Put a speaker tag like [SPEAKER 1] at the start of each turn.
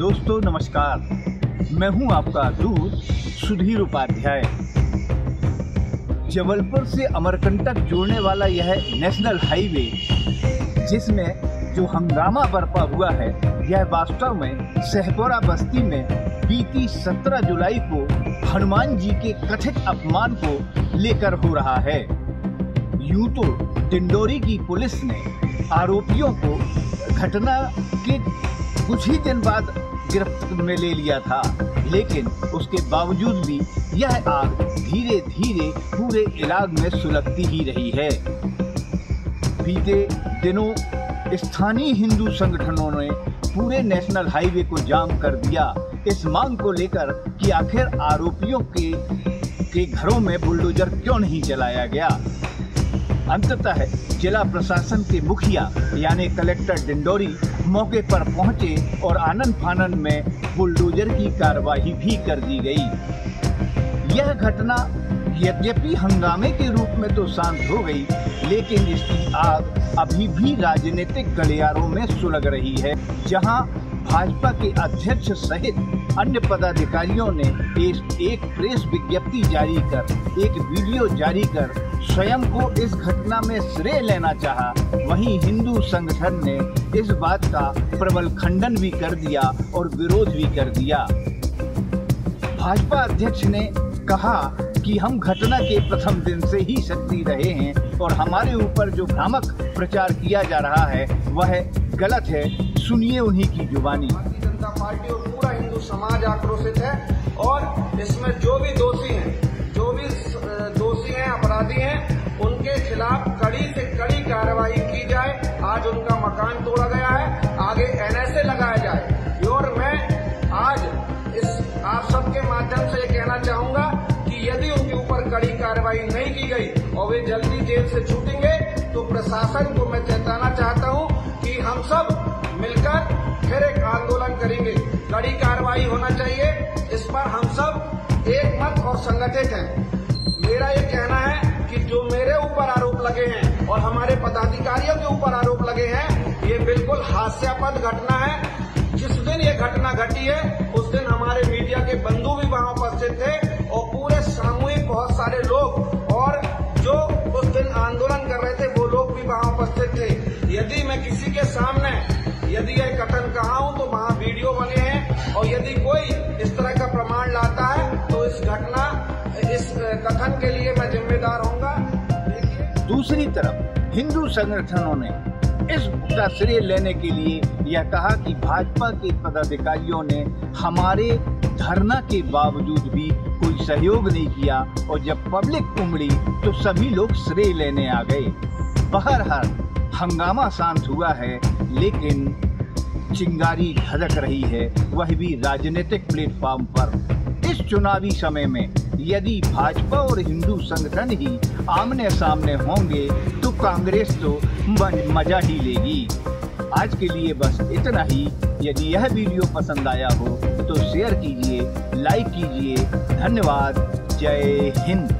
[SPEAKER 1] दोस्तों, नमस्कार। मैं हूँ आपका दूत सुधीर उपाध्याय। जबलपुर से अमरकंटक जोड़ने वाला यह नेशनल हाईवे, जिसमें जो हंगामा बरपा हुआ है, यह वास्तव में सहपोरा बस्ती में बीती 17 जुलाई को हनुमान जी के कथित अपमान को लेकर हो रहा है। यूँ तो डिंडोरी की पुलिस ने आरोपियों को घटना के कुछ ही दिन बाद गिरफ्त में ले लिया था, लेकिन उसके बावजूद भी यह आग धीरे धीरे पूरे इलाके में सुलगती ही रही है। बीते दिनों स्थानीय हिंदू संगठनों ने पूरे नेशनल हाईवे को जाम कर दिया। इस मांग को लेकर कि आखिर आरोपियों के के घरों में बुलडोजर क्यों नहीं चलाया गया? अंततः जिला प्रशासन के मुखिया, यानी कलेक्टर डिंडोरी मौके पर पहुँचे और आनंद फानन में बुलडोजर की कार्रवाई भी कर दी गई। यह घटना यद्यपि हंगामे के रूप में तो शांत हो गई, लेकिन इसकी आग अभी भी राजनीतिक गलियारों में सुलग रही है, जहाँ भाजपा के अध्यक्ष सहित अन्य पदाधिकारियों ने एक, एक प्रेस विज्ञप्ति जारी कर एक वीडियो जारी कर स्वयं को इस घटना में श्रेय लेना चाहा। वहीं हिंदू संगठन ने इस बात का प्रबल खंडन भी कर दिया और विरोध भी कर दिया। भाजपा अध्यक्ष ने कहा कि हम घटना के प्रथम दिन से ही सक्रिय रहे हैं और हमारे ऊपर जो भ्रामक प्रचार किया जा रहा है वह गलत है। सुनिए उन्हीं की जुबानी।
[SPEAKER 2] भारतीय जनता पार्टी और पूरा हिंदू समाज आक्रोशित है और इसमें जो भी दोषी हैं, जो भी दोषी हैं, अपराधी हैं, उनके खिलाफ कड़ी से कड़ी कार्रवाई की जाए। आज उनका मकान तोड़ा गया है, आगे एनएसए लगाया जाए। और मैं आज इस, आप सबके माध्यम से ये कहना चाहूँगा कि यदि उनके ऊपर कड़ी कार्रवाई नहीं की गई और वे जल्दी जेल से छूटेंगे तो प्रशासन को मैं चेताना चाहता करेंगे। कड़ी कार्रवाई होना चाहिए। इस पर हम सब एक मत और संगठित हैं। मेरा ये कहना है कि जो मेरे ऊपर आरोप लगे हैं और हमारे पदाधिकारियों के ऊपर आरोप लगे हैं, ये बिल्कुल हास्यापद घटना है। जिस दिन ये घटना घटी है, उस दिन हमारे मीडिया के बंधु भी वहाँ उपस्थित थे और पूरे सामूहिक बहुत सारे लोग और जो उस दिन आंदोलन कर रहे थे, वो लोग भी वहाँ उपस्थित थे। यदि मैं किसी के सामने, यदि यह और यदि कोई इस तरह का प्रमाण लाता है तो इस घटना, इस कथन के लिए मैं जिम्मेदार होऊँगा।
[SPEAKER 1] दूसरी तरफ़, हिंदू संगठनों ने इस का श्रेय लेने के लिए यह कहा कि भाजपा के पदाधिकारियों ने हमारे धरना के बावजूद भी कोई सहयोग नहीं किया और जब पब्लिक उमड़ी तो सभी लोग श्रेय लेने आ गए। बहरहाल, हंगामा शांत हुआ है, लेकिन चिंगारी धधक रही है, वह भी राजनीतिक प्लेटफॉर्म पर। इस चुनावी समय में यदि भाजपा और हिंदू संगठन ही आमने सामने होंगे तो कांग्रेस तो मज़ा ही लेगी। आज के लिए बस इतना ही। यदि यह वीडियो पसंद आया हो तो शेयर कीजिए लाइक कीजिए। धन्यवाद। जय हिंद।